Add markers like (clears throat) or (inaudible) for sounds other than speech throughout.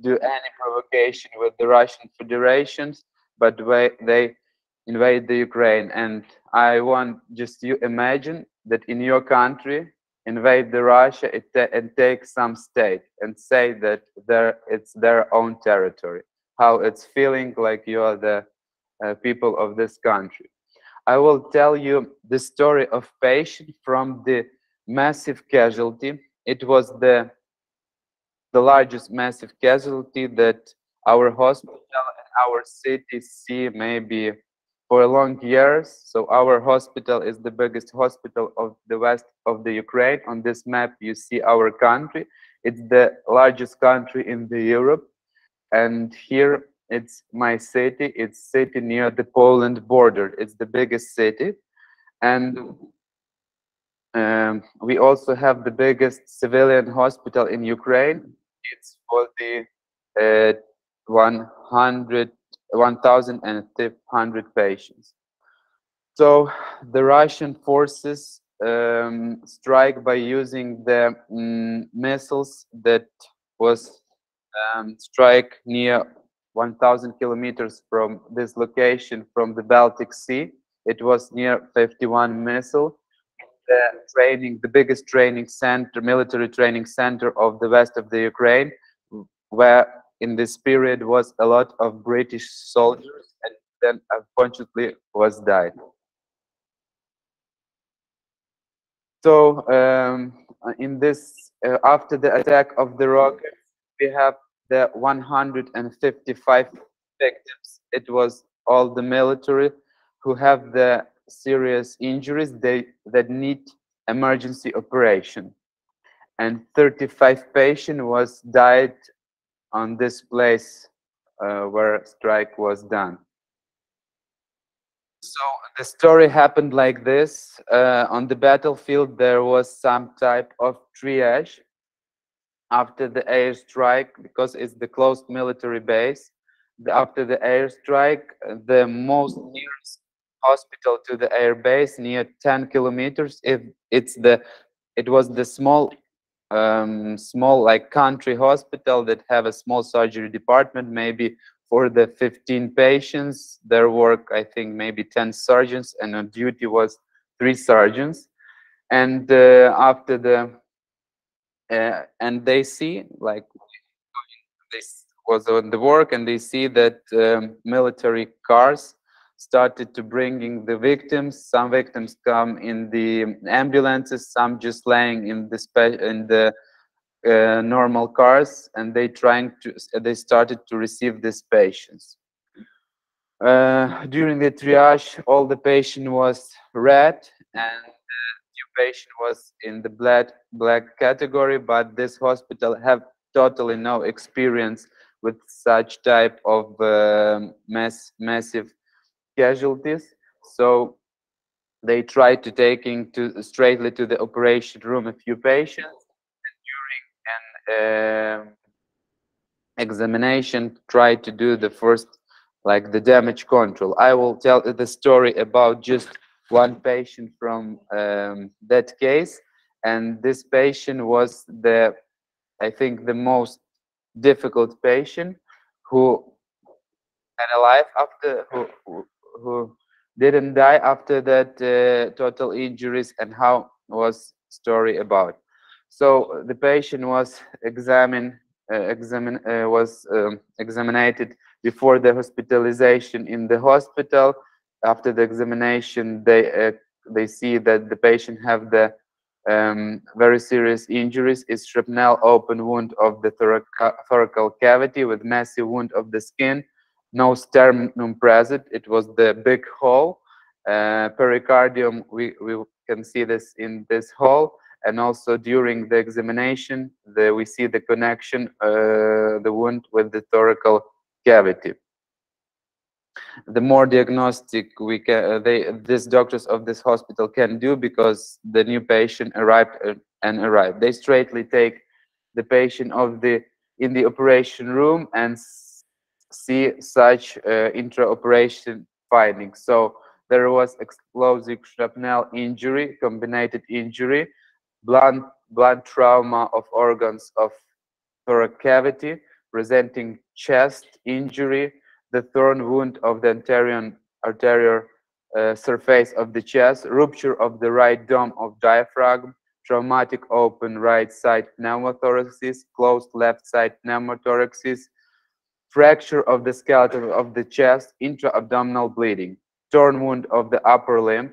do any provocation with the Russian Federations, but they invade the Ukraine. And I want just you imagine that in your country invade the Russia and take some state and say that there it's their own territory. How it's feeling like you are the uh, people of this country. I will tell you the story of patient from the massive casualty. It was the the largest massive casualty that our hospital and our city see maybe for a long years. So our hospital is the biggest hospital of the west of the Ukraine. On this map, you see our country. It's the largest country in the Europe. And here it's my city. It's city near the Poland border. It's the biggest city. And um, we also have the biggest civilian hospital in Ukraine. It's for the uh, 100 1,200 patients. So the Russian forces um, strike by using the mm, missiles that was um, strike near 1,000 kilometers from this location from the Baltic Sea. It was near 51 missile. The training, the biggest training center, military training center of the west of the Ukraine, where in this period was a lot of British soldiers and then unfortunately was died. So um, in this, uh, after the attack of the rockets, we have the 155 victims. It was all the military who have the serious injuries they that need emergency operation and 35 patient was died on this place uh, where strike was done. So the story happened like this. Uh, on the battlefield, there was some type of triage after the airstrike because it's the closed military base. After the airstrike, the most nearest hospital to the air base near 10 kilometers, if it's the, it was the small um, small like country hospital that have a small surgery department maybe for the 15 patients there work i think maybe 10 surgeons and on duty was three surgeons. And uh, after the uh, and they see like this was on the work and they see that um, military cars started to bringing the victims. Some victims come in the ambulances, some just laying in the in the uh, normal cars, and they trying to they started to receive these patients. Uh, during the triage, all the patient was red, and the patient was in the black black category. But this hospital have totally no experience with such type of uh, mass massive casualties. So they tried to take into straightly to the operation room a few patients. And during an uh, examination, tried to do the first, like the damage control. I will tell the story about just one patient from um, that case. And this patient was the, I think, the most difficult patient who and alive after who who didn't die after that uh, total injuries and how was story about. So the patient was examined uh, examine uh, was um, examined before the hospitalization in the hospital. After the examination they they see that the patient have the um, very serious injuries is shrapnel open wound of the thoracic cavity with massive wound of the skin no sternum present. It was the big hole. Uh, pericardium, we, we can see this in this hole. And also during the examination, the, we see the connection, uh, the wound with the thoracic cavity. The more diagnostic we can, uh, they, these doctors of this hospital can do because the new patient arrived uh, and arrived. They straightly take the patient of the in the operation room and see such uh, intraoperation findings. So there was explosive shrapnel injury, combined injury, blunt, blunt trauma of organs of thoracic cavity, presenting chest injury, the thorn wound of the anterior, arterial uh, surface of the chest, rupture of the right dome of diaphragm, traumatic open right side pneumothorax, closed left side pneumothorax, fracture of the skeleton of the chest, intra-abdominal bleeding, torn wound of the upper limb,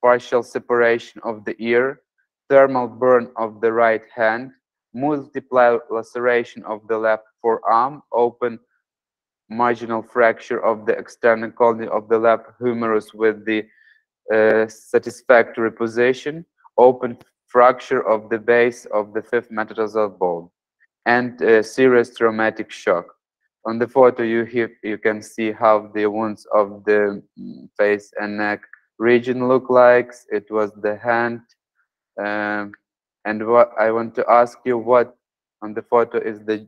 partial separation of the ear, thermal burn of the right hand, multiple laceration of the left forearm, open marginal fracture of the external condyle of the left humerus with the uh, satisfactory position, open fracture of the base of the fifth metatarsal bone, and serious traumatic shock. On the photo, you, you can see how the wounds of the mm, face and neck region look like. It was the hand. Um, and what I want to ask you, what on the photo is the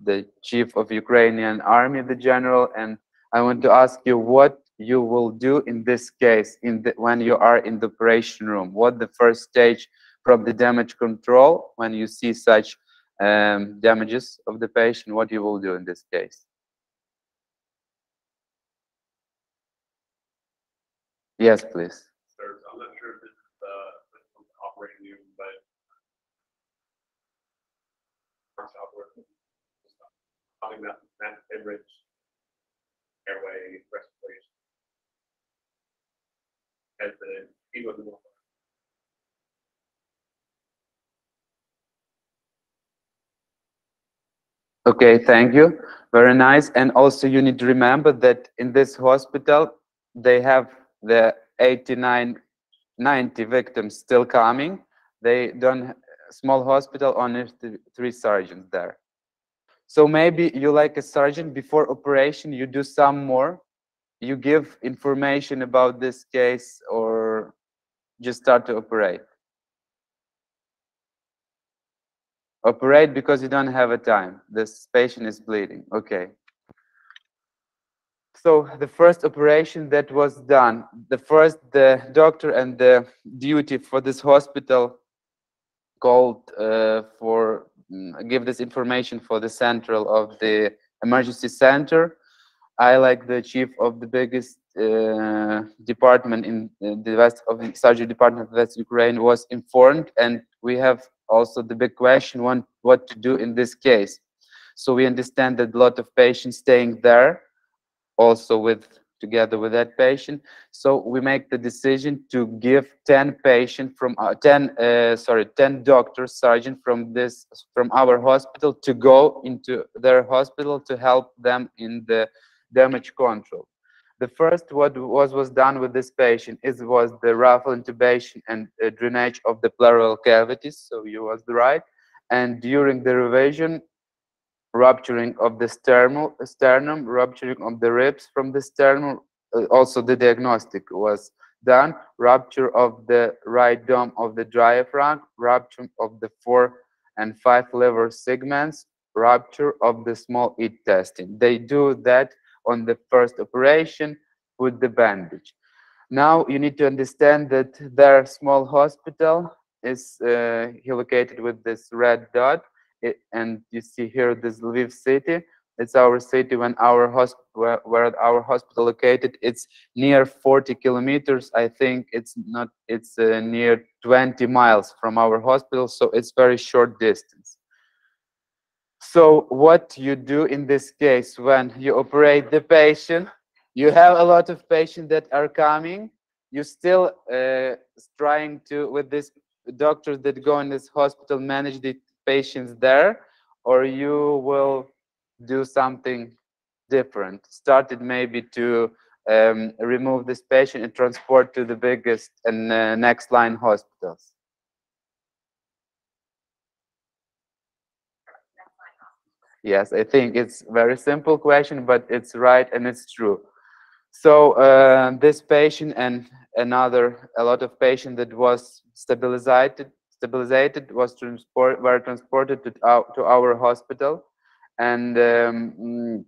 the chief of Ukrainian army, the general, and I want to ask you what you will do in this case in the, when you are in the operation room. What the first stage from the damage control when you see such um, damages of the patient, what you will do in this case. Yes, please. Sir, I'm not sure if this is uh, operating room, but that hemorrhage, airway, respiration. As the hemoglobin. Okay, thank you. Very nice. And also you need to remember that in this hospital, they have the 89, 90 victims still coming. They don't, small hospital, only three surgeons there. So maybe you like a sergeant before operation, you do some more, you give information about this case or just start to operate? Operate because you don't have a time. This patient is bleeding. Okay. So the first operation that was done, the first the doctor and the duty for this hospital called uh, for Mm, give this information for the central of the emergency center. I, like the chief of the biggest uh, department in the west of the surgery department of West Ukraine, was informed, and we have also the big question: one, what to do in this case? So we understand that a lot of patients staying there, also with together with that patient. So we make the decision to give 10 patient from uh, 10 uh, sorry 10 doctors surgeon from this from our hospital to go into their hospital to help them in the damage control. The first what was was done with this patient is was the rifle intubation and uh, drainage of the pleural cavities. So you was right. And during the revision, rupturing of the sternum, sternum, rupturing of the ribs from the sternum. Uh, also, the diagnostic was done. Rupture of the right dome of the diaphragm, rupture of the four and five liver segments, rupture of the small intestine. They do that on the first operation with the bandage. Now you need to understand that their small hospital is uh, located with this red dot it, and you see here this Lviv city. It's our city when our hospital where, where, our hospital located. It's near 40 kilometers. I think it's not. It's uh, near 20 miles from our hospital, so it's very short distance. So what you do in this case when you operate the patient, you have a lot of patients that are coming. You still uh, trying to with this doctors that go in this hospital manage the patients there or you will do something different started maybe to um, remove this patient and transport to the biggest and uh, next line hospitals yes i think it's very simple question but it's right and it's true. So uh, this patient and another a lot of patient that was stabilized stabilized was transport were transported to our, to our hospital and um, mm,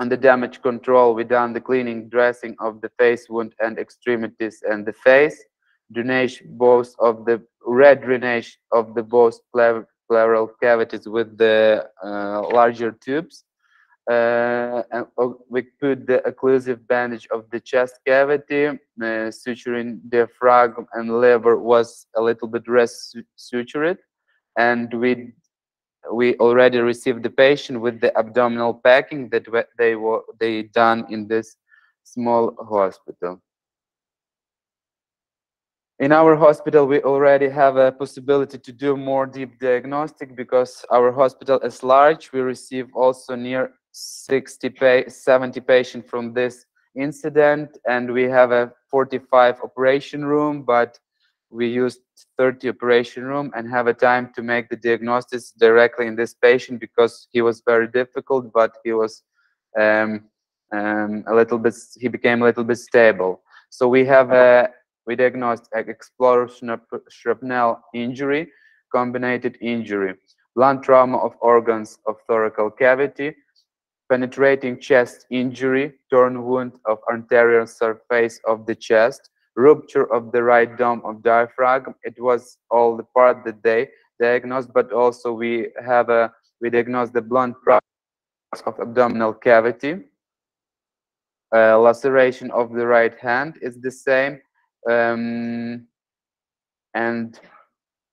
on the damage control we done the cleaning dressing of the face wound and extremities and the face drainage both of the red drainage of the both pleural cavities with the uh, larger tubes. Uh, and uh, we put the occlusive bandage of the chest cavity, suturing diaphragm and liver was a little bit less sutured, and we we already received the patient with the abdominal packing that they were they done in this small hospital. In our hospital, we already have a possibility to do more deep diagnostic because our hospital is large. We receive also near 60 pa 70 patients from this incident and we have a 45 operation room, but we used 30 operation room and have a time to make the diagnosis directly in this patient because he was very difficult, but he was um, um, a little bit, he became a little bit stable. So we have a, we diagnosed explosion shrapnel injury, combined injury, blunt trauma of organs of thoracal cavity, penetrating chest injury, torn wound of anterior surface of the chest, rupture of the right dome of diaphragm. It was all the part that they diagnosed, but also we have a we diagnosed the blunt of abdominal cavity. Uh, laceration of the right hand is the same. Um, and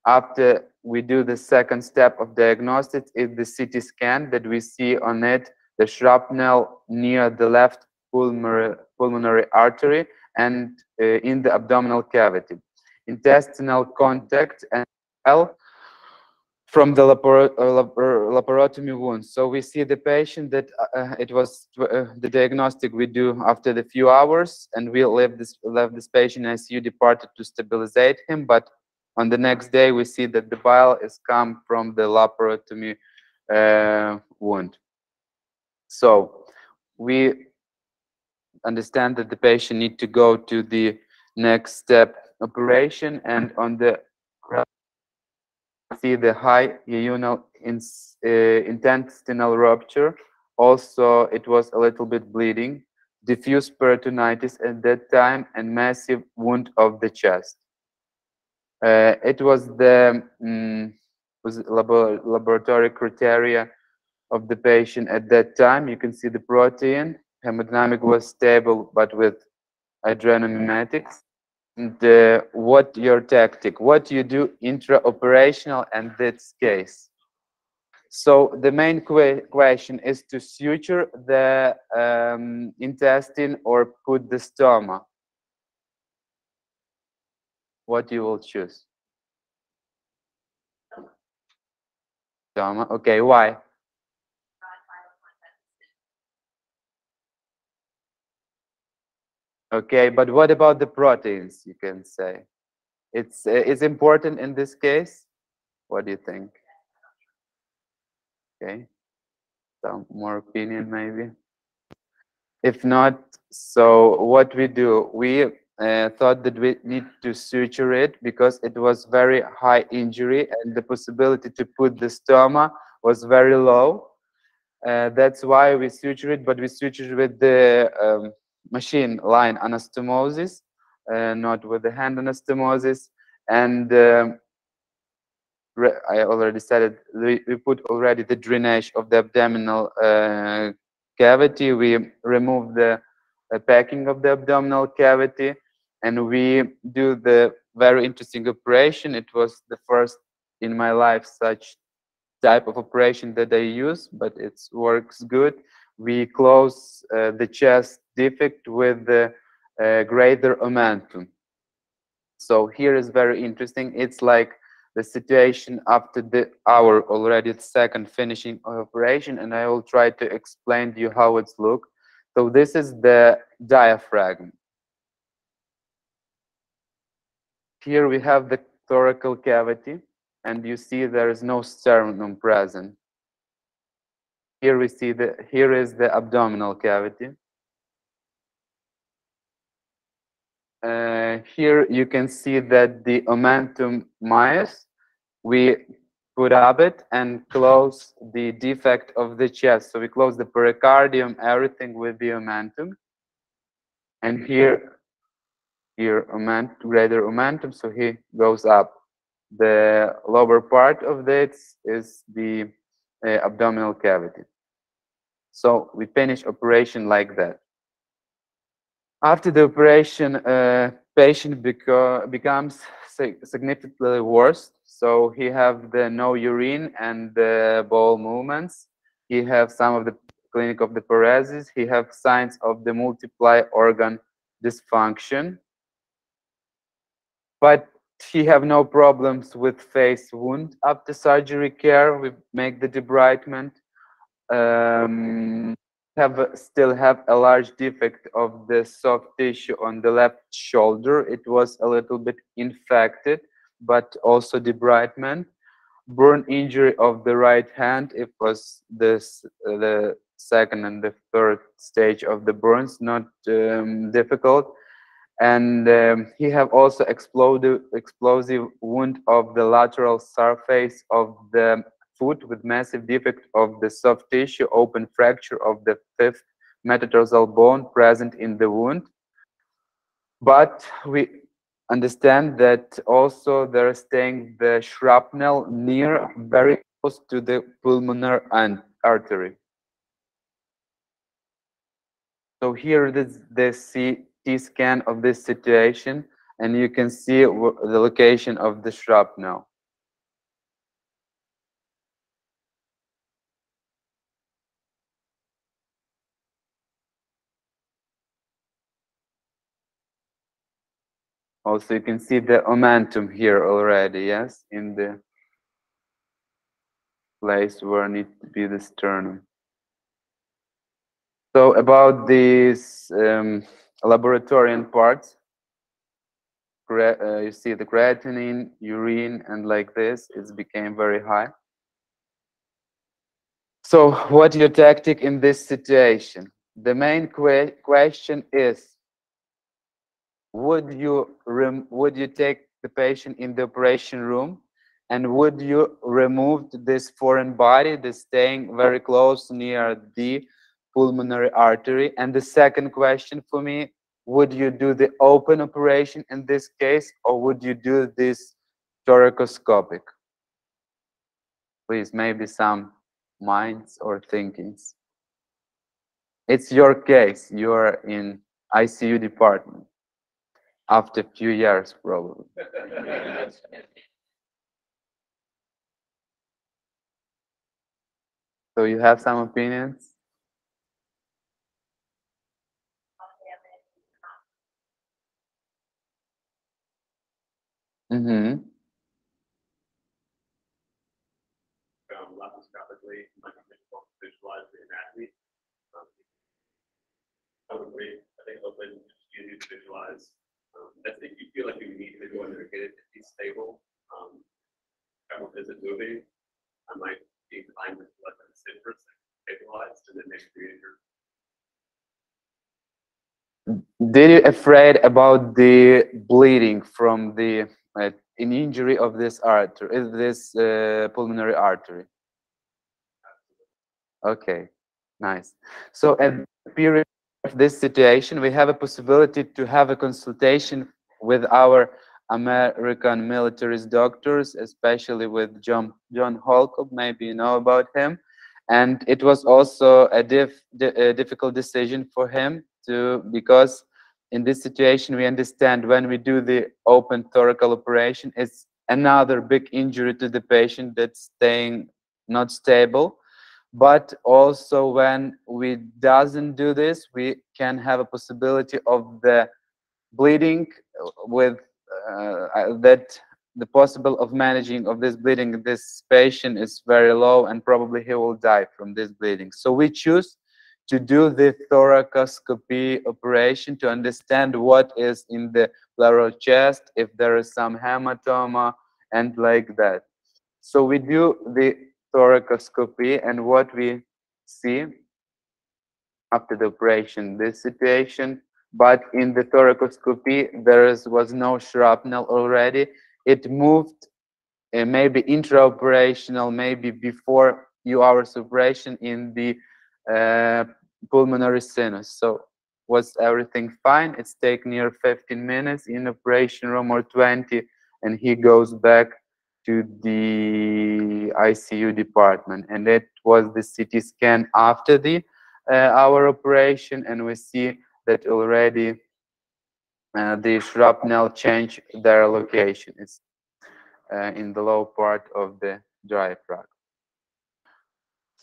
after we do the second step of diagnosis is the CT scan that we see on it the shrapnel near the left pulmonary, pulmonary artery and uh, in the abdominal cavity. Intestinal contact and L from the uh, laparotomy wound. So we see the patient that uh, it was uh, the diagnostic we do after the few hours, and we left this left this patient in ICU, departed to stabilize him. But on the next day, we see that the bile is come from the laparotomy uh, wound. So we understand that the patient need to go to the next step operation and on the see the high in, uh, intestinal rupture. Also, it was a little bit bleeding, diffuse peritonitis at that time, and massive wound of the chest. Uh, it was the um, was labo laboratory criteria of the patient at that time. You can see the protein. Hemodynamic was stable, but with adrenomimetics. Uh, what your tactic, what you do intraoperational and this case. So the main que question is to suture the um, intestine or put the stoma. What you will choose? Stoma. Okay, why? Okay, but what about the proteins, you can say? It's, uh, it's important in this case? What do you think? Okay, some more opinion maybe? If not, so what we do, we uh, thought that we need to suture it because it was very high injury and the possibility to put the stoma was very low. Uh, that's why we suture it, but we suture with the um, machine line anastomosis, uh, not with the hand anastomosis. And um, I already said it, we, put already the drainage of the abdominal uh, cavity. We remove the uh, packing of the abdominal cavity and we do the very interesting operation. It was the first in my life such type of operation that I use, but it works good. We close uh, the chest defect with the uh, greater omentum. So here is very interesting. It's like the situation after the hour already second finishing operation and I will try to explain to you how it's look. So this is the diaphragm. Here we have the thoracal cavity and you see there is no sternum present. Here we see the here is the abdominal cavity. Uh, here you can see that the omentum majus, we put up it and close the defect of the chest. So we close the pericardium, everything with the omentum. And here, here oment, greater omentum, so he goes up. the lower part of this is the abdominal cavity. So we finish operation like that. After the operation, uh, patient beco becomes significantly worse. So he have the no urine and the bowel movements. He have some of the clinic of the paresis. He have signs of the multiply organ dysfunction. But he have no problems with face wound after surgery care. We make the debridement. Um, have still have a large defect of the soft tissue on the left shoulder. It was a little bit infected, but also debridement. Burn injury of the right hand. It was this the second and the third stage of the burns, not um, difficult and um, he have also explosive explosive wound of the lateral surface of the foot with massive defect of the soft tissue open fracture of the fifth metatarsal bone present in the wound. But we understand that also they're staying the shrapnel near very close to the pulmonary and artery. So here this the scan of this situation and you can see the location of the shrapnel. Also, you can see the omentum here already, yes, in the place where need to be the sternum. So about these um, laboratorian parts. Uh, you see the creatinine, urine, and like this, it became very high. So what your tactic in this situation? The main que question is, would you would you take the patient in the operation room and would you remove this foreign body that's staying very close near the pulmonary artery? And the second question for me, would you do the open operation in this case, or would you do this thoracoscopic? Please, maybe some minds or thinkings. It's your case. You're in ICU department after a few years, probably. (laughs) so you have some opinions? Mm-hmm. Um, laparoscopically, might be difficult to visualize the anatomy. Um, probably, I think open just easy to visualize. Um, I think you feel like you need to go in there and get it to be stable. Um, travel visit moving, I might be inclined to let them sit for a second, stabilize, and then maybe re-enter. Did you afraid about the bleeding from the an injury of this artery, this uh, pulmonary artery. Okay, nice. So at the period of this situation, we have a possibility to have a consultation with our American militarist doctors, especially with John John Holcomb. Maybe you know about him, and it was also a, diff, a difficult decision for him to because in this situation, we understand when we do the open thoracal operation, it's another big injury to the patient that's staying not stable. But also when we doesn't do this, we can have a possibility of the bleeding with uh, that the possible of managing of this bleeding this patient is very low and probably he will die from this bleeding. So we choose to do the thoracoscopy operation to understand what is in the pleural chest, if there is some hematoma, and like that. So we do the thoracoscopy, and what we see after the operation, this situation, but in the thoracoscopy, there is, was no shrapnel already. It moved uh, maybe intraoperational, maybe before few hours operation in the uh, pulmonary sinus. So was everything fine? It's take near 15 minutes in operation room or 20 and he goes back to the ICU department, and it was the CT scan after the uh, our operation, and we see that already uh, the shrapnel changed their location. It's uh, in the low part of the diaphragm.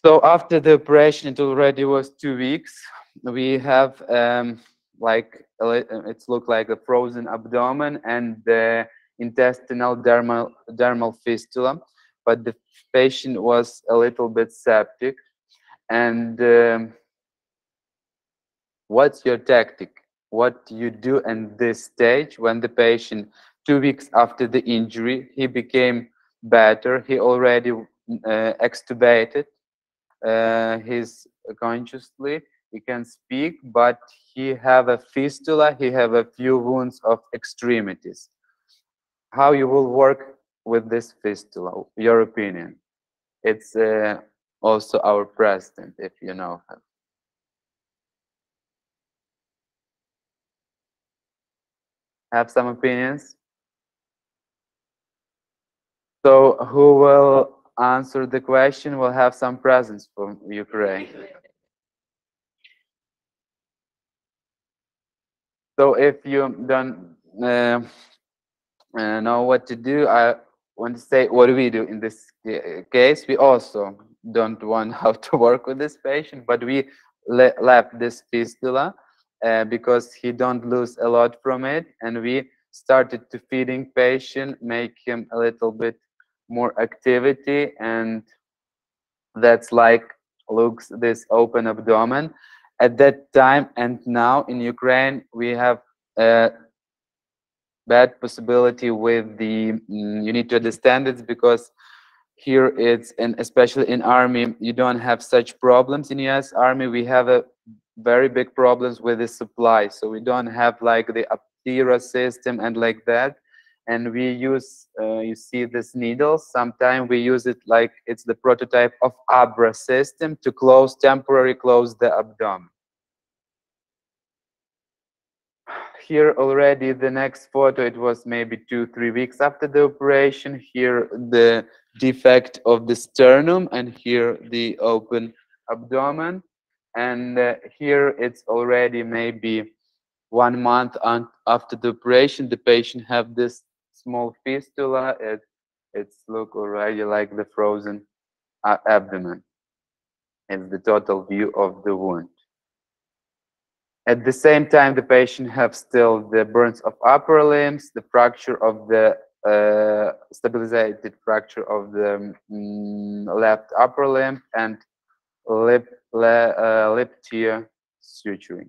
So after the operation, it already was two weeks. We have um, like it's looked like a frozen abdomen and the intestinal dermal dermal fistula, but the patient was a little bit septic. And um, what's your tactic? What do you do in this stage when the patient, two weeks after the injury, he became better. He already uh, extubated. Uh, he's consciously. He can speak, but he have a fistula. He have a few wounds of extremities. How you will work with this fistula? Your opinion? It's uh, also our president, if you know him. Have some opinions? So who will answer the question We'll have some presents from Ukraine. So if you don't uh, uh, know what to do, I want to say what do we do in this case? We also don't want (laughs) how to work with this patient, but we le left this fistula uh, because he don't lose a lot from it, and we started to feeding patient, make him a little bit more activity and that's like looks this open abdomen. At that time and now in ukraine we have a bad possibility with the mm, you need to understand it because here it's and especially in army you don't have such problems. In us army we have a very big problems with the supply. So we don't have like the ABThera system and like that and we use uh, you see this needle. Sometimes we use it like it's the prototype of abra system to close temporarily close the abdomen. (sighs) Here already the next photo it was maybe two three weeks after the operation. Here the defect of the sternum and here the open abdomen. And uh, here it's already maybe one month after the operation the patient have this small fistula, it it's look already like the frozen uh, abdomen. It's the total view of the wound. At the same time, the patient have still the burns of upper limbs, the fracture of the uh, stabilized fracture of the um, left upper limb, and lip, le, uh, lip tear suturing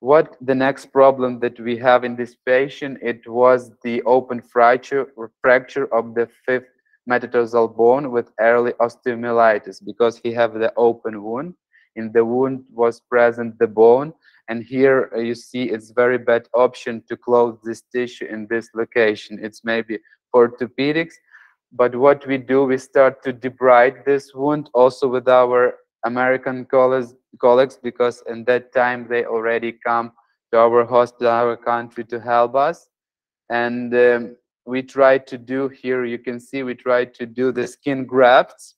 what the next problem that we have in this patient it was the open fracture fracture of the fifth metatarsal bone with early osteomyelitis because he have the open wound. In the wound was present the bone and here uh, you see it's very bad option to close this tissue in this location. It's maybe for orthopedics but what we do we start to debride this wound also with our American colleagues, colleagues because in that time they already come to our hospital, our country to help us. And um, we try to do here, you can see we try to do the skin grafts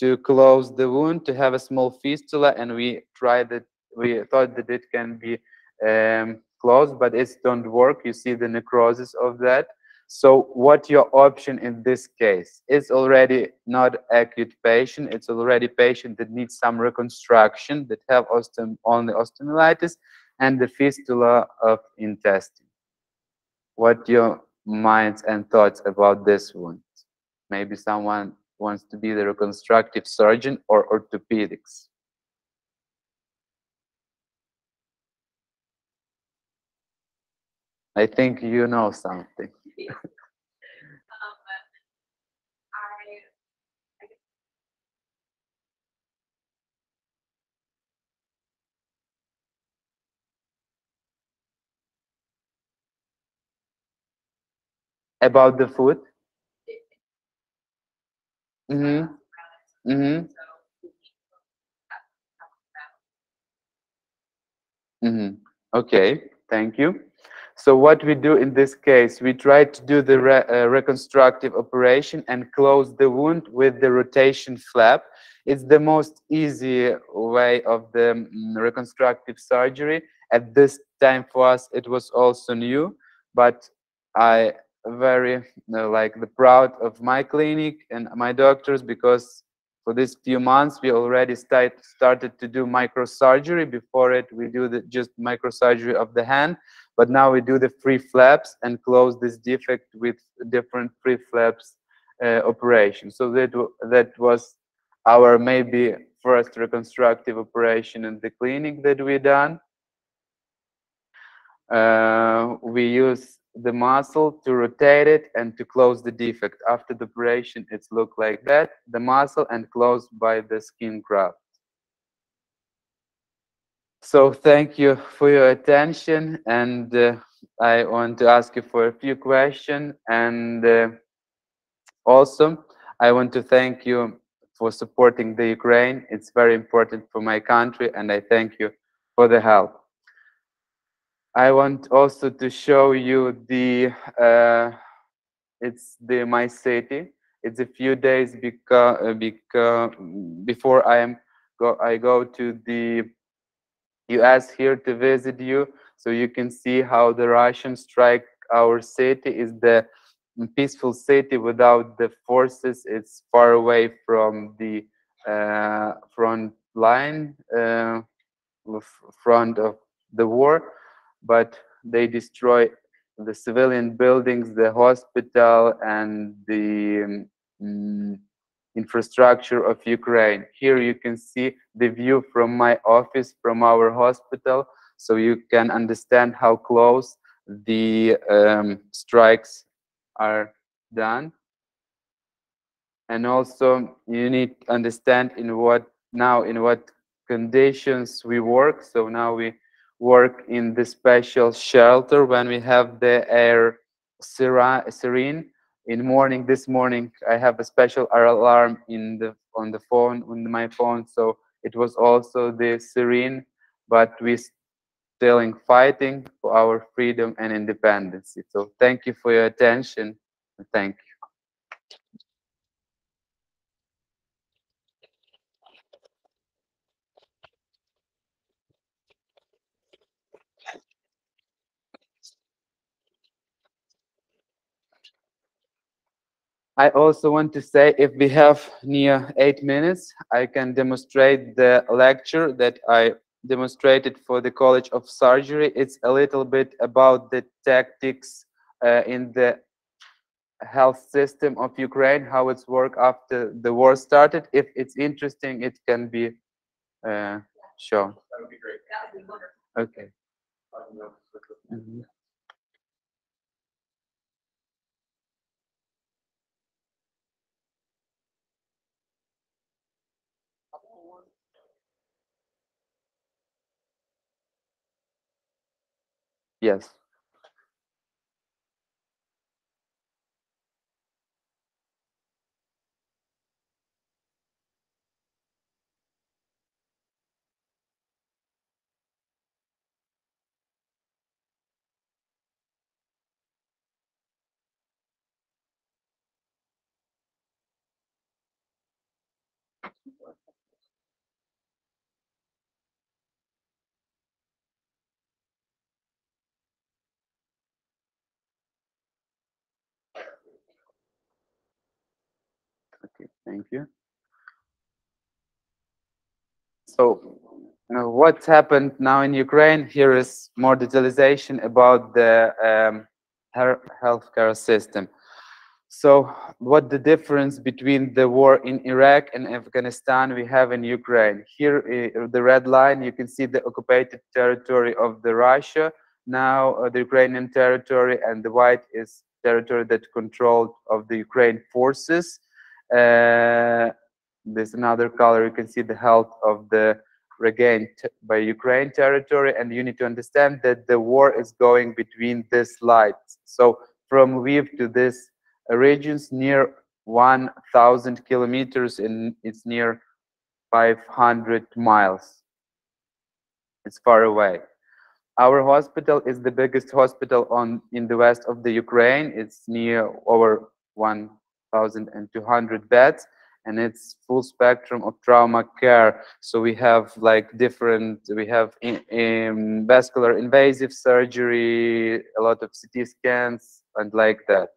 to close the wound, to have a small fistula, and we tried that, we thought that it can be um, closed, but it don't work. You see the necrosis of that. So what your option in this case? It's already not acute patient. It's already patient that needs some reconstruction that have osteom only osteomyelitis and the fistula of intestine. What your minds and thoughts about this one? Maybe someone wants to be the reconstructive surgeon or orthopedics. I think you know something. (laughs) um, I, About the food? Mm-hmm. Mm-hmm. Mm-hmm. Okay, thank you. So what we do in this case, we try to do the re uh, reconstructive operation and close the wound with the rotation flap. It's the most easy way of the um, reconstructive surgery. At this time for us, it was also new, but I very you know, like the proud of my clinic and my doctors because for these few months we already start, started to do microsurgery before it we do the just microsurgery of the hand but now we do the free flaps and close this defect with different free flaps uh, operation so that that was our maybe first reconstructive operation in the clinic that we done uh, we use the muscle to rotate it and to close the defect. After the operation, it's look like that, the muscle and closed by the skin graft. So thank you for your attention and uh, I want to ask you for a few questions and uh, also I want to thank you for supporting the Ukraine. It's very important for my country and I thank you for the help. I want also to show you the uh, it's the my city. It's a few days because, uh, because before I am go I go to the U.S. here to visit you, so you can see how the Russians strike our city. Is the peaceful city without the forces. It's far away from the uh, front line, uh, front of the war but they destroy the civilian buildings, the hospital, and the um, infrastructure of Ukraine. Here you can see the view from my office, from our hospital, so you can understand how close the um, strikes are done. And also you need to understand in what now in what conditions we work. So now we work in the special shelter when we have the air siren in morning this morning i have a special alarm in the on the phone on my phone. So it was also the siren but we still in fighting for our freedom and independence so thank you for your attention. Thank you I also want to say if we have near eight minutes, I can demonstrate the lecture that I demonstrated for the College of Surgery. It's a little bit about the tactics uh, in the health system of Ukraine, how it's worked after the war started. If it's interesting, it can be uh, shown. That would be great. Okay. Mm -hmm. Yes. Okay, thank you. So uh, what's happened now in Ukraine? Here is more detailization about the um, healthcare system. So what the difference between the war in Iraq and Afghanistan we have in Ukraine? Here, uh, the red line, you can see the occupied territory of the Russia, now uh, the Ukrainian territory, and the white is territory that controlled of the Ukraine forces. Uh, there's another color, you can see the health of the regained by Ukraine territory, and you need to understand that the war is going between these lights. So from Lviv to this regions near 1,000 kilometers, and it's near 500 miles. It's far away. our hospital is the biggest hospital on in the west of the Ukraine. It's near over 1,200 beds and it's full spectrum of trauma care. So we have like different, we have in, in vascular invasive surgery, a lot of CT scans and like that.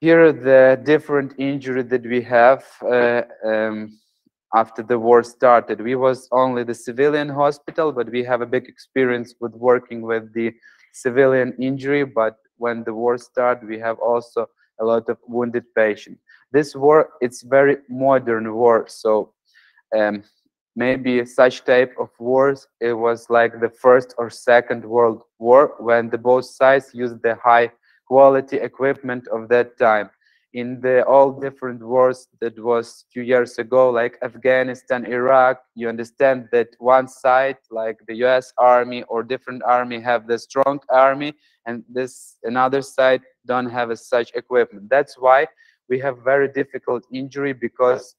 Here are the different injury that we have uh, um, after the war started. We was only the civilian hospital, but we have a big experience with working with the civilian injury. But when the war started, we have also a lot of wounded patients this war it's very modern war so um, maybe such type of wars it was like the first or second world war when the both sides used the high quality equipment of that time. In the all different wars that was few years ago like afghanistan iraq you understand that one side like the us army or different army have the strong army and this another side don't have a such equipment that's why we have very difficult injury because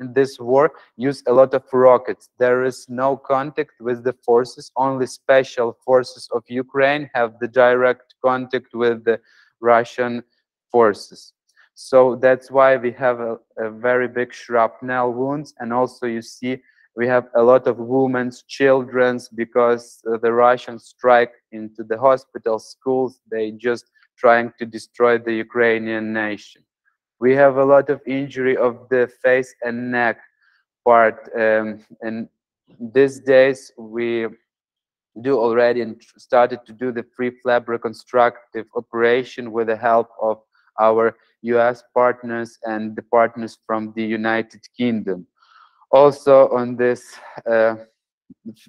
in this war use a lot of rockets. There is no contact with the forces. Only special forces of Ukraine have the direct contact with the Russian forces. So that's why we have a, a very big shrapnel wounds. And also you see we have a lot of women's, children's, because uh, the Russians strike into the hospitals, schools. They just trying to destroy the Ukrainian nation we have a lot of injury of the face and neck part um, and these days we do already and started to do the free flap reconstructive operation with the help of our US partners and the partners from the United Kingdom. Also on this uh,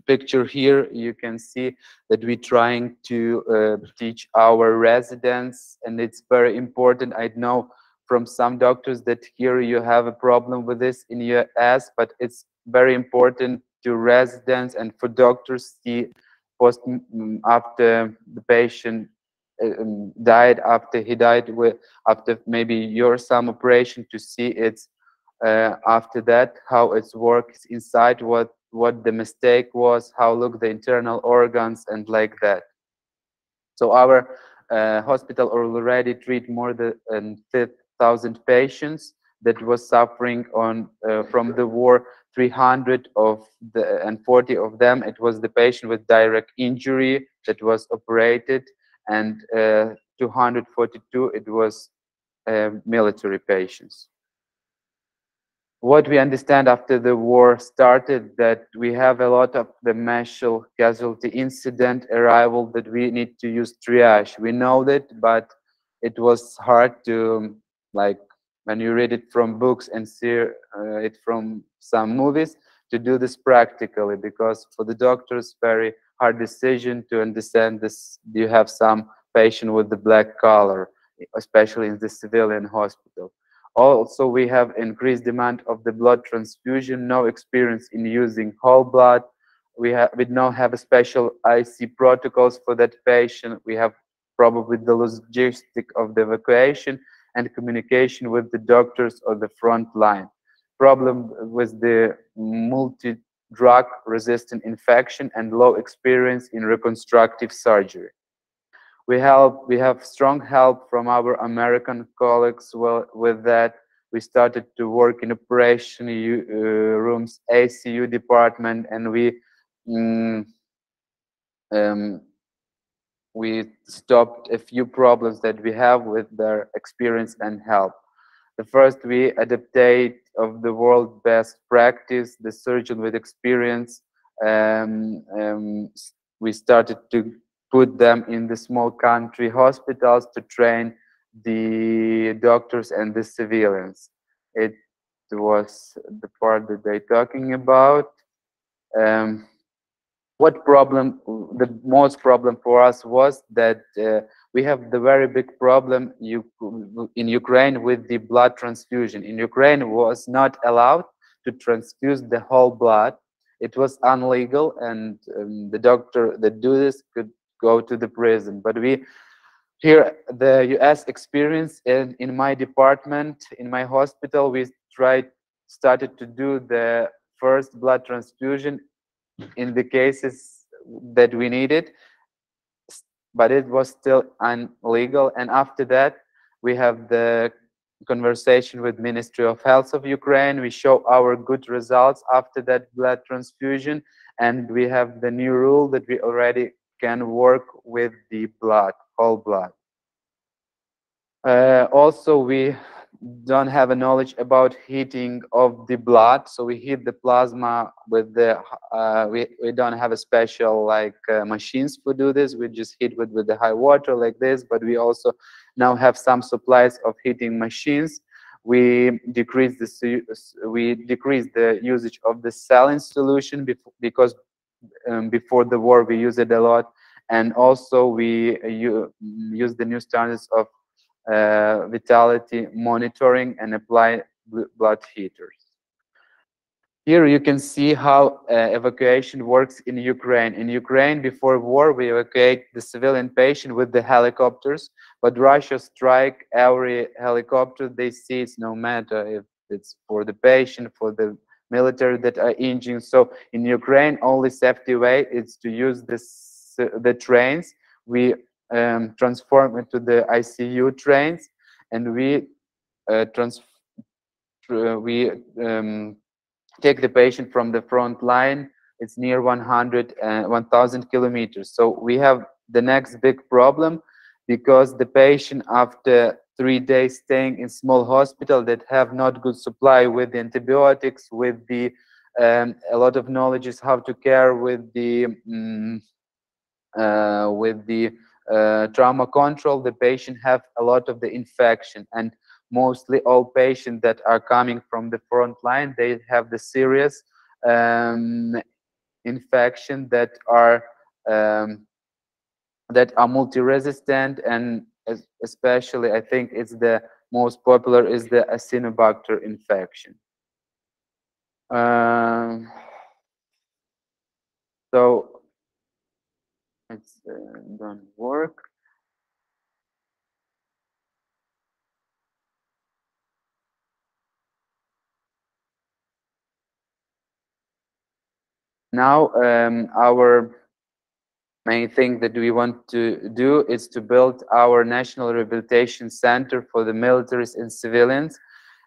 picture here, you can see that we're trying to uh, teach our residents and it's very important. I know from some doctors that here you have a problem with this in US, but it's very important to residents and for doctors see post after the patient um, died after he died with after maybe your some operation to see it's uh, after that how it works inside what what the mistake was how look the internal organs and like that. So our uh, hospital already treat more than 5000 patients that was suffering on uh, from the war 300 of the and 40 of them it was the patient with direct injury that was operated and uh, 242 it was uh, military patients what we understand after the war started that we have a lot of the martial casualty incident arrival that we need to use triage. We know that but it was hard to like when you read it from books and see uh, it from some movies to do this practically because for the doctors very hard decision to understand this you have some patient with the black color especially in the civilian hospital also we have increased demand of the blood transfusion no experience in using whole blood we have we don't have a special ic protocols for that patient we have probably the logistic of the evacuation and communication with the doctors or the front line. Problem with the multi-drug resistant infection and low experience in reconstructive surgery. We help. We have strong help from our American colleagues. Well, with that, we started to work in operation uh, rooms, ICU department, and we mm, um, we stopped a few problems that we have with their experience and help. The first, we adaptate of the world best practice, the surgeon with experience. Um, um, we started to put them in the small country hospitals to train the doctors and the civilians. It was the part that they're talking about. Um, what problem the most problem for us was that uh, we have the very big problem in Ukraine with the blood transfusion. In Ukraine was not allowed to transfuse the whole blood. It was illegal and um, the doctor that do this could go to the prison. But we here the US experience in, in my department, in my hospital, we tried started to do the first blood transfusion in the cases that we needed, but it was still illegal. And after that, we have the conversation with Ministry of Health of Ukraine. We show our good results after that blood transfusion, and we have the new rule that we already can work with the blood, whole blood. Uh, also, we don't have a knowledge about heating of the blood, so we heat the plasma with the. Uh, we we don't have a special like uh, machines to do this. We just heat with with the high water like this. But we also now have some supplies of heating machines. We decrease the we decrease the usage of the saline solution because um, before the war we used it a lot, and also we uh, use the new standards of uh, vitality monitoring and apply bl- blood heaters. Here you can see how uh, evacuation works in Ukraine. In Ukraine, before war, we evacuate the civilian patient with the helicopters, but Russia strike every helicopter they see. It's no matter if it's for the patient, for the military that are injured. So in Ukraine, only safety way is to use this, the trains. We um, transform into the ICU trains, and we uh, trans tr- we um, take the patient from the front line. It's near 100, uh, 1,000 kilometers. So we have the next big problem because the patient after three days staying in small hospital that have not good supply with the antibiotics, with the um, a lot of knowledge is how to care with the mm, uh, with the uh, trauma control, the patient have a lot of the infection and mostly all patients that are coming from the front line, they have the serious um, infection that are um, that are multi-resistant and especially I think it's the most popular is the Acinetobacter infection. Um, so it's uh, don't work. Now um, our main thing that we want to do is to build our national rehabilitation center for the militaries and civilians.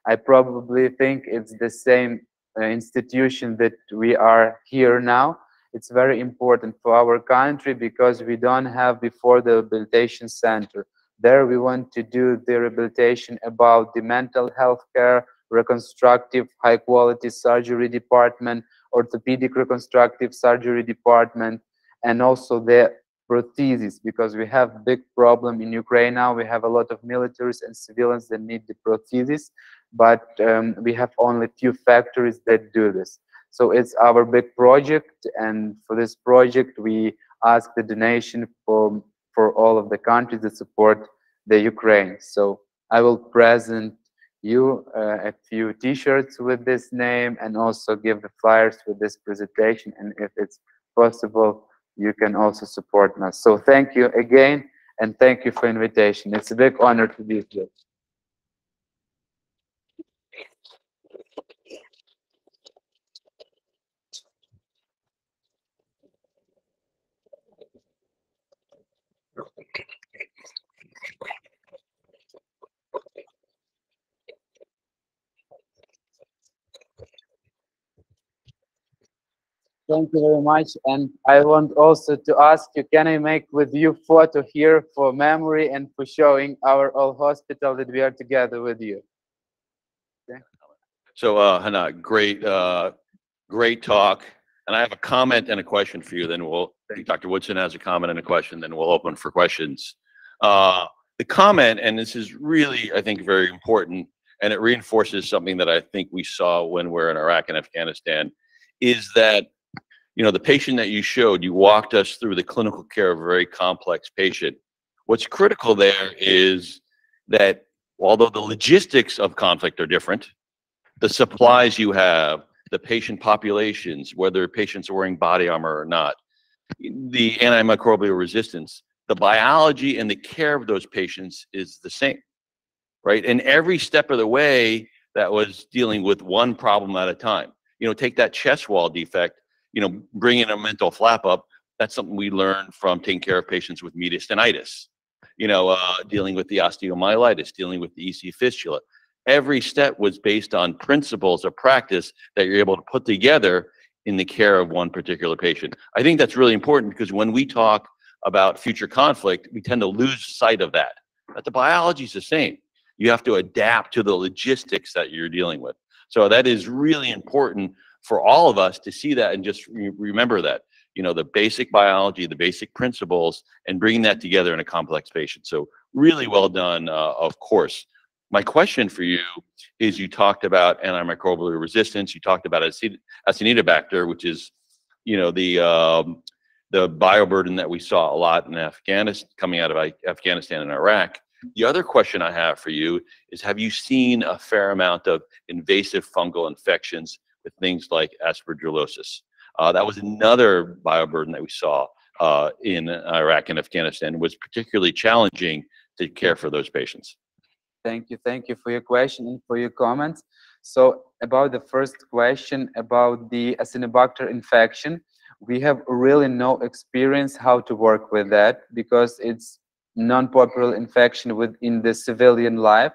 I probably think it's the same uh, institution that we are here now. It's very important for our country because we don't have before the rehabilitation center. There we want to do the rehabilitation about the mental health care, reconstructive high quality surgery department, orthopedic reconstructive surgery department, and also the prosthesis because we have big problem in Ukraine now. We have a lot of militaries and civilians that need the prosthesis, but um, we have only few factories that do this. So it's our big project, and for this project, we ask the donation for for all of the countries that support the Ukraine. So I will present you uh, a few T-shirts with this name, and also give the flyers with this presentation. And if it's possible, you can also support us. So thank you again, and thank you for invitation. It's a big honor to be here. Thank you very much. And I want also to ask you, can I make with you photo here for memory and for showing our old hospital that we are together with you? So, uh, Hnat, great, uh, great talk. And I have a comment and a question for you, then we'll, Dr. Woodson has a comment and a question, then we'll open for questions. Uh, the comment, and this is really, I think, very important, and it reinforces something that I think we saw when we're in Iraq and Afghanistan, is that, you know, the patient that you showed, you walked us through the clinical care of a very complex patient. What's critical there is that although the logistics of conflict are different, the supplies you have, the patient populations, whether patients are wearing body armor or not, the antimicrobial resistance, the biology and the care of those patients is the same, right? And every step of the way that was dealing with one problem at a time. You know, take that chest wall defect, you know, bring in an omental flap up, That's something we learned from taking care of patients with mediastinitis, you know, uh, dealing with the osteomyelitis, dealing with the EC fistula. Every step was based on principles of practice that you're able to put together in the care of one particular patient. I think that's really important because when we talk about future conflict, we tend to lose sight of that. But the biology is the same. You have to adapt to the logistics that you're dealing with. So that is really important for all of us to see that and just re remember that, you know, the basic biology, the basic principles, and bringing that together in a complex patient. So really well done, uh, of course. My question for you is you talked about antimicrobial resistance, you talked about Acinetobacter, which is, you know, the um, the bioburden that we saw a lot in Afghanistan, coming out of Afghanistan and Iraq. The other question I have for you is have you seen a fair amount of invasive fungal infections with things like aspergillosis? Uh, that was another bioburden that we saw uh, in Iraq and Afghanistan. Was particularly challenging to care for those patients. Thank you. Thank you for your question and for your comments. So about the first question about the Acinetobacter infection, we have really no experience how to work with that because it's non-popular infection within the civilian life.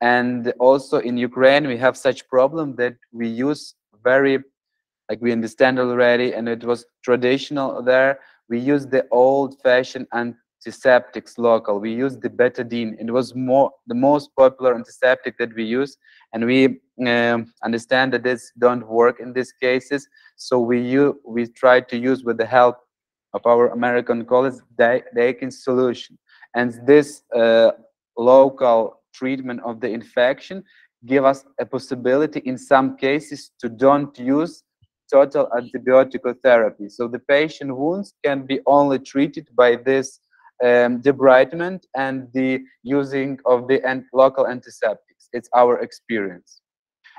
And also in Ukraine, we have such problem that we use very, like we understand already, and it was traditional there. We use the old-fashioned antiseptics local. We use the betadine. It was more the most popular antiseptic that we use, and we um, understand that this don't work in these cases. So we use, we try to use with the help of our American colleagues Dakin solution. And this uh, local treatment of the infection give us a possibility in some cases to don't use total antibiotic therapy. So the patient wounds can be only treated by this um, debridement and the using of the local antiseptics. It's our experience.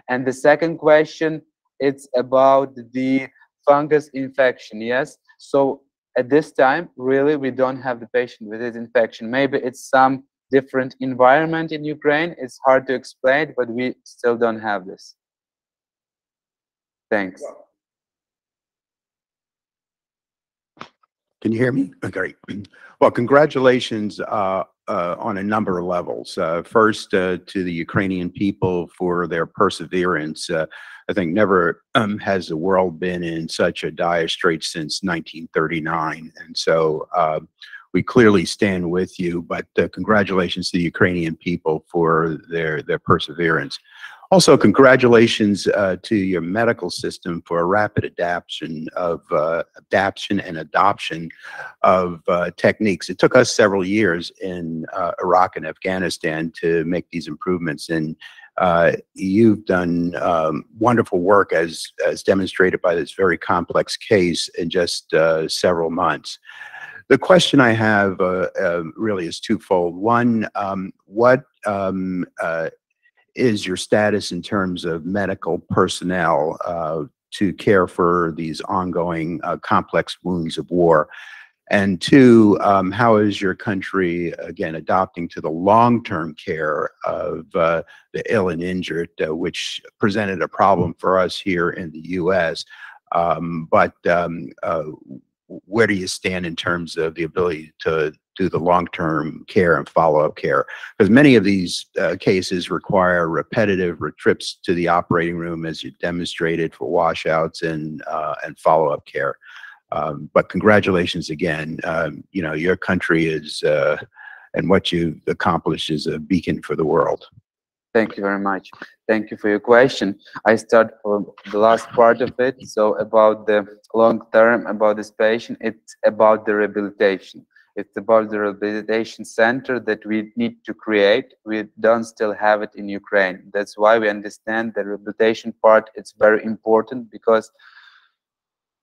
And the second question, it's about the fungus infection. Yes. So at this time, really, we don't have the patient with this infection. Maybe it's some different environment in Ukraine. It's hard to explain, but we still don't have this. Thanks. Can you hear me? Great. (clears throat) Well, congratulations uh, uh, on a number of levels. Uh, first, uh, to the Ukrainian people for their perseverance. Uh, I think never um, has the world been in such a dire straits since 1939. And so uh, we clearly stand with you, but congratulations to the Ukrainian people for their, their perseverance. Also, congratulations uh, to your medical system for a rapid adaptation of uh, adaptation and adoption of uh, techniques. It took us several years in uh, Iraq and Afghanistan to make these improvements, and uh, you've done um, wonderful work as as demonstrated by this very complex case in just uh, several months. The question I have really is twofold. One, um, what um, is your status in terms of medical personnel uh, to care for these ongoing uh, complex wounds of war? And two, um, how is your country, again, adopting to the long term care of uh, the ill and injured, uh, which presented a problem for us here in the US? Um, but um, uh, where do you stand in terms of the ability to do the long-term care and follow-up care? Because many of these uh, cases require repetitive trips to the operating room as you demonstrated for washouts and uh, and follow-up care. Um, but congratulations again. Um, you know your country is uh, and what you've accomplished is a beacon for the world Thank you very much. Thank you for your question. I start from the last part of it. So about the long term, about this patient, it's about the rehabilitation. It's about the rehabilitation center that we need to create. We don't still have it in Ukraine. That's why we understand the rehabilitation part. It's very important because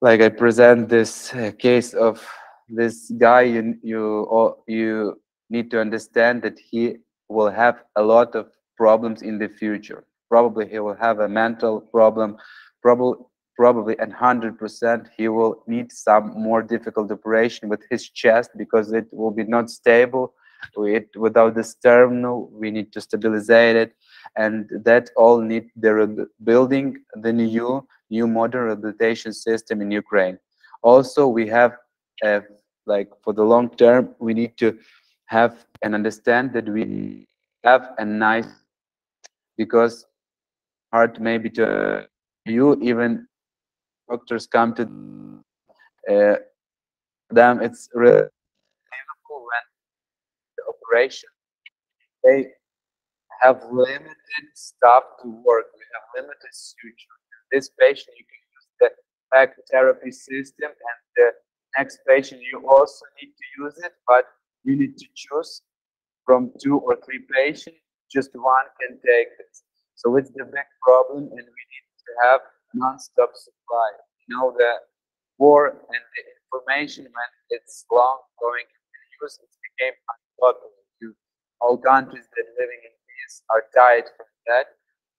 like I present this uh, case of this guy, you, you, you need to understand that he will have a lot of problems in the future. Probably he will have a mental problem, probably probably and 100% he will need some more difficult operation with his chest because it will be not stable. It, without the sternum we need to stabilize it. And that all need the building the new new modern rehabilitation system in ukraine. Also we have like for the long term, we need to have and understand that we have a nice because hard maybe to you even doctors come to uh, them it's really when the operation they have limited stuff to work we have limited suture this patient you can use the VAC therapy system and the next patient you also need to use it but you need to choose from two or three patients just one can take so it's the big problem and we need to have non-stop supply. You know the war and the information when it's long going in use it became unpopular. To all countries that living in peace are tired from that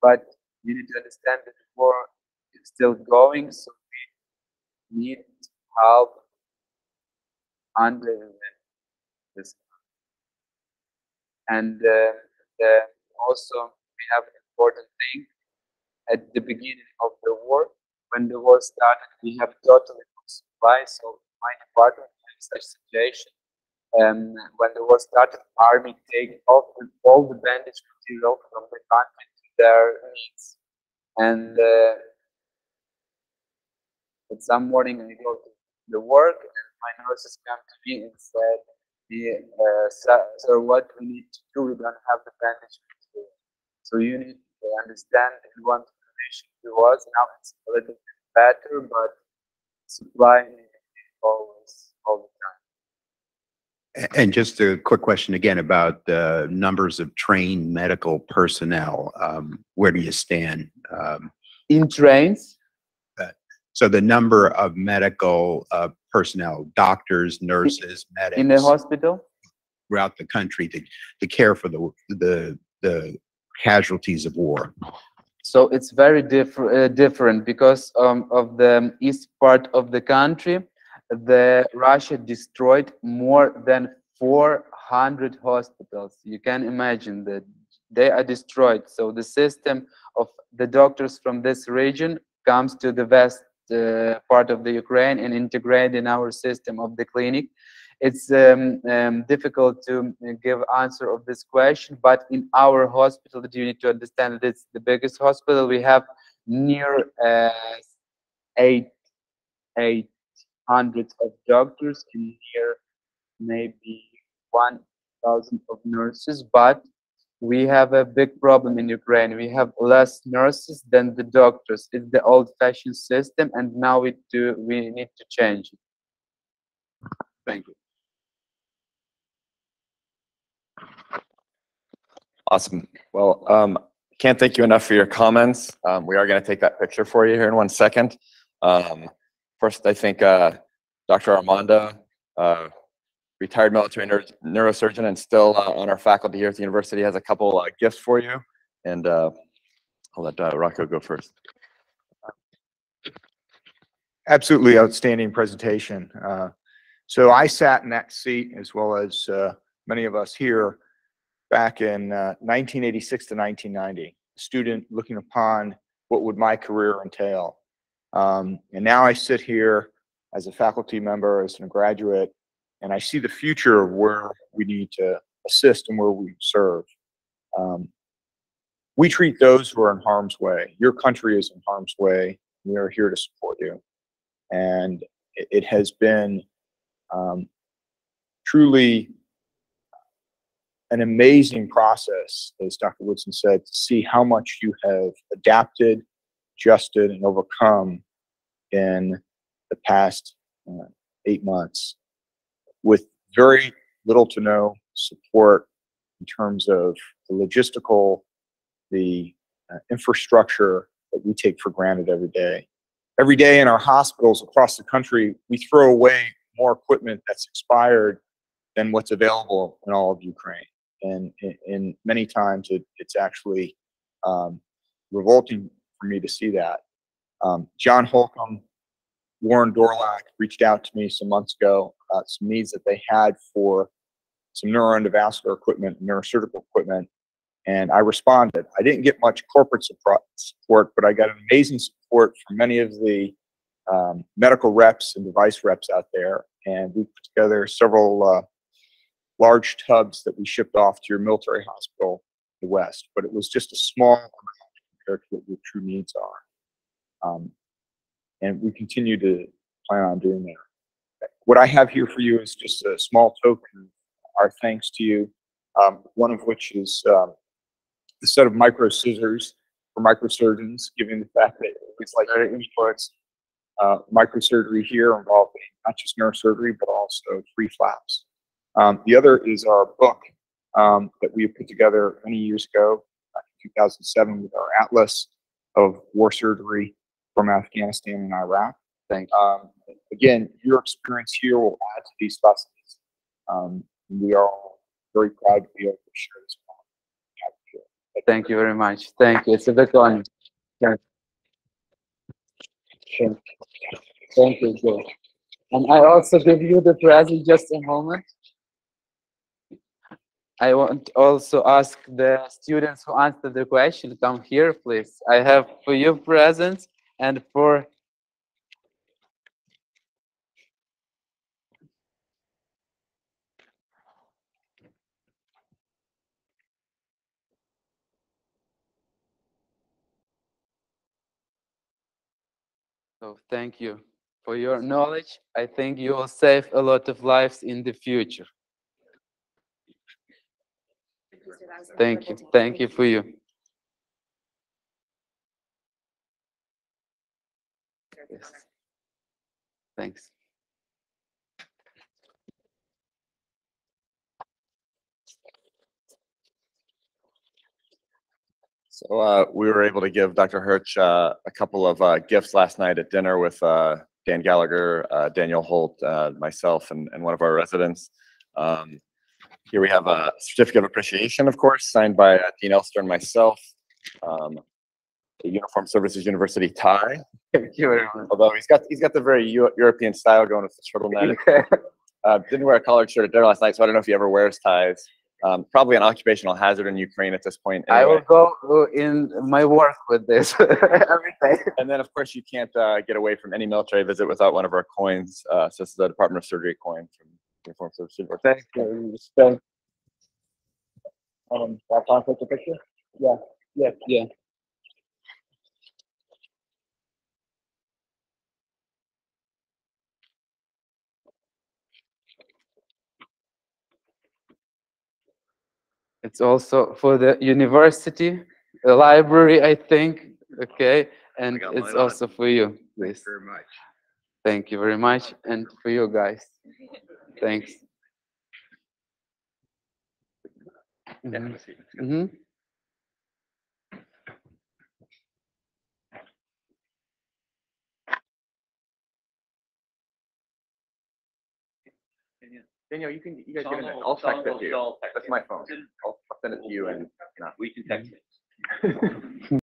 but you need to understand that the war is still going so we need help under this and uh, the, also we have an important thing. At the beginning of the war when the war started we have totally no supply so my department had such situation. Um, when the war started army take off all the bandage material from the country to their needs. And uh, but some morning I go to the work and my nurses come to me and said, the, uh, sir, sir, what we need to do, we don't have the bandage material. So you need to understand in one condition it was, now it's a little bit better, but supply is always all the time. And just a quick question again about the numbers of trained medical personnel. Um, where do you stand? Um, In trains, so the number of medical, uh, personnel, doctors, (laughs) nurses, medics. in the hospital, Throughout the country to, to care for the, the, the casualties of war. So it's very different, uh, different because um, of the east part of the country. The Russia destroyed more than 400 hospitals. You can imagine that they are destroyed. So the system of the doctors from this region comes to the west part of the Ukraine and integrate in our system of the clinic. It's um, um, difficult to give answer of this question, but in our hospital, you need to understand that it's the biggest hospital. We have near uh, eight eight hundred of doctors and near maybe one thousand of nurses, but we have a big problem in Ukraine. We have less nurses than the doctors. It's the old-fashioned system, and now we do we need to change it. Thank you. Awesome. Well, um, can't thank you enough for your comments. Um, we are going to take that picture for you here in one second. Um, first, I think uh, Dr. Armonda, uh, retired military neuro- neurosurgeon and still uh, on our faculty here at the university, has a couple uh, gifts for you. And uh, I'll let uh, Rocco go first. Absolutely outstanding presentation. Uh, So I sat in that seat as well as many of us here back in uh, 1986 to 1990, student looking upon what would my career entail. Um, And now I sit here as a faculty member, as a graduate, and I see the future of where we need to assist and where we serve. Um, We treat those who are in harm's way. Your country is in harm's way. We are here to support you and it, has been um, truly an amazing process, as Dr. Woodson said, to see how much you have adapted, adjusted, and overcome in the past uh, eight months with very little to no support in terms of the logistical, the uh, infrastructure that we take for granted every day every day in our hospitals across the country, we throw away more equipment that's expired than what's available in all of Ukraine. And, and, many times it, it's actually um, revolting for me to see that. Um, John Holcomb, Warren Dorlac reached out to me some months ago about some needs that they had for some neuroendovascular equipment, neurosurgical equipment, and I responded. I didn't get much corporate support, but I got amazing support from many of the um, medical reps and device reps out there, and we put together several uh, large tubs that we shipped off to your military hospital in the west. But it was just a small amount compared to what your true needs are. Um, and we continue to plan on doing that. What I have here for you is just a small token our thanks to you. Um, one of which is um, a set of micro scissors for microsurgeons, given the fact that it's like their inputs. Uh, microsurgery here involving not just neurosurgery, but also free flaps. Um, the other is our book um, that we put together many years ago, back in 2007, with our atlas of war surgery from Afghanistan and Iraq. Thank Um, again, your experience here will add to these lessons. Um, we are very proud to be able to share this. Thank you very much. Thank you. It's a big honor. Thank you. Thank you, Joe. And I also give you the present just a moment. I want also ask the students who answered the question, come here, please. I have for you presents and for So thank you for your knowledge. I think you will save a lot of lives in the future. Thank you. Thank you for you. Yes. Thanks. So uh, we were able to give Dr. Herych uh, a couple of uh, gifts last night at dinner with uh, Dan Gallagher, uh, Daniel Holt, uh, myself, and, and one of our residents. Um, here we have a certificate of appreciation, of course, signed by Dean Elster and myself. Um, Uniform Services University tie, Thank you very much. although he's got he's got the very Eu- European style going with the turtleneck. (laughs) Uh, didn't wear a collared shirt at dinner last night, so I don't know if he ever wears ties. Um, probably an occupational hazard in Ukraine at this point. I will go in my work with this (laughs) every day. And then, of course, you can't uh, get away from any military visit without one of our coins. Uh, so this is the Department of Surgery coin from Uniform Service University. Thank you. Um, have time for the picture? yeah. Yeah. It's also for the university, the library, I think, okay? And it's also for you, please. Thank you very much. Thank you very much, and for you guys. Thanks. (laughs) Mhm. Mhm. Daniel, you can you guys get in there. I'll text it to you. That's my phone. I'll send it to you and. We can text it. (laughs)